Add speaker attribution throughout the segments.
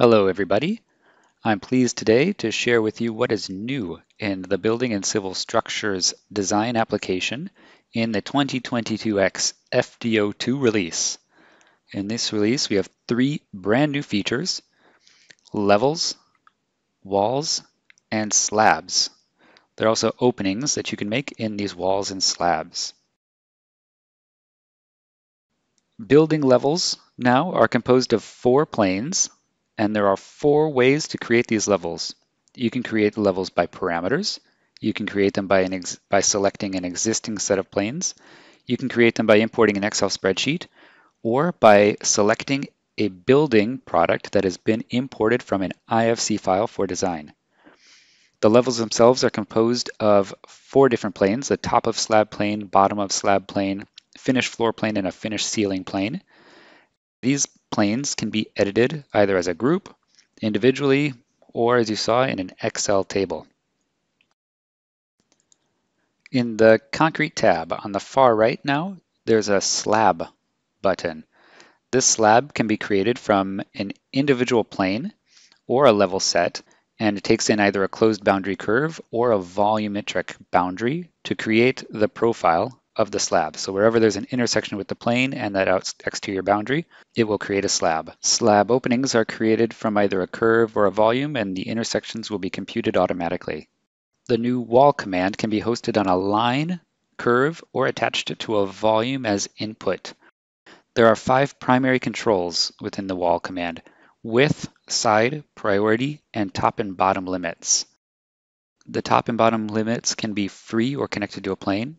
Speaker 1: Hello everybody. I'm pleased today to share with you what is new in the Building and Civil Structures design application in the 2022X FD02 release. In this release we have three brand new features, levels, walls, and slabs. There are also openings that you can make in these walls and slabs. Building levels now are composed of four planes and there are four ways to create these levels. You can create levels by parameters. You can create them by, an by selecting an existing set of planes. You can create them by importing an Excel spreadsheet or by selecting a building product that has been imported from an IFC file for design. The levels themselves are composed of four different planes, the top of slab plane, bottom of slab plane, finished floor plane, and a finished ceiling plane. These planes can be edited either as a group, individually, or as you saw in an Excel table. In the Concrete tab on the far right now, there's a Slab button. This slab can be created from an individual plane or a level set, and it takes in either a closed boundary curve or a volumetric boundary to create the profile of the slab. So wherever there's an intersection with the plane and that exterior boundary, it will create a slab. Slab openings are created from either a curve or a volume and the intersections will be computed automatically. The new wall command can be hosted on a line, curve, or attached to a volume as input. There are five primary controls within the wall command, width, side, priority, and top and bottom limits. The top and bottom limits can be free or connected to a plane.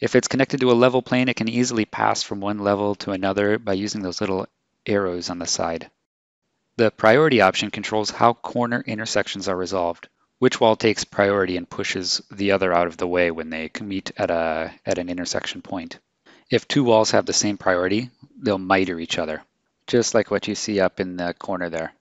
Speaker 1: If it's connected to a level plane, it can easily pass from one level to another by using those little arrows on the side. The priority option controls how corner intersections are resolved. Which wall takes priority and pushes the other out of the way when they meet at, a, at an intersection point. If two walls have the same priority, they'll miter each other, just like what you see up in the corner there.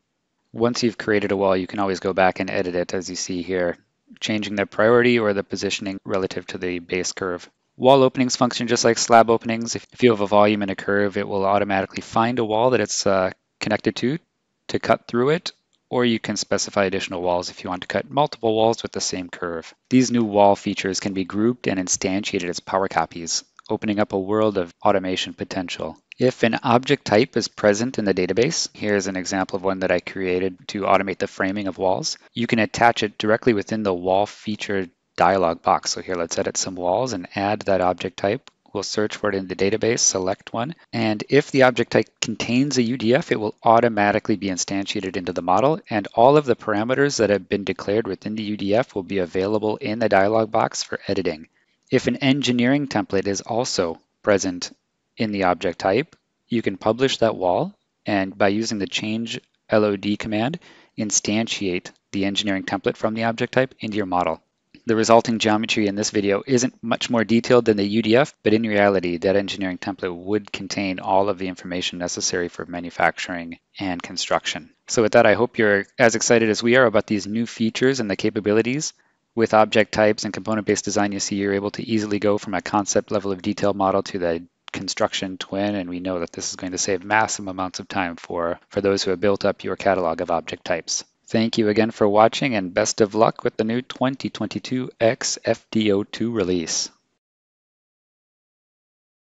Speaker 1: Once you've created a wall, you can always go back and edit it as you see here, changing the priority or the positioning relative to the base curve. Wall openings function just like slab openings. If, if you have a volume and a curve, it will automatically find a wall that it's uh, connected to to cut through it, or you can specify additional walls if you want to cut multiple walls with the same curve. These new wall features can be grouped and instantiated as power copies, opening up a world of automation potential. If an object type is present in the database, here's an example of one that I created to automate the framing of walls, you can attach it directly within the wall feature dialog box. So here, let's edit some walls and add that object type. We'll search for it in the database, select one, and if the object type contains a UDF, it will automatically be instantiated into the model, and all of the parameters that have been declared within the UDF will be available in the dialog box for editing. If an engineering template is also present in the object type, you can publish that wall, and by using the change LOD command, instantiate the engineering template from the object type into your model. The resulting geometry in this video isn't much more detailed than the UDF, but in reality, that engineering template would contain all of the information necessary for manufacturing and construction. So with that, I hope you're as excited as we are about these new features and the capabilities. With object types and component-based design, you see you're able to easily go from a concept level of detail model to the construction twin, and we know that this is going to save massive amounts of time for, for those who have built up your catalog of object types. Thank you again for watching and best of luck with the new 2022 X FD02 release.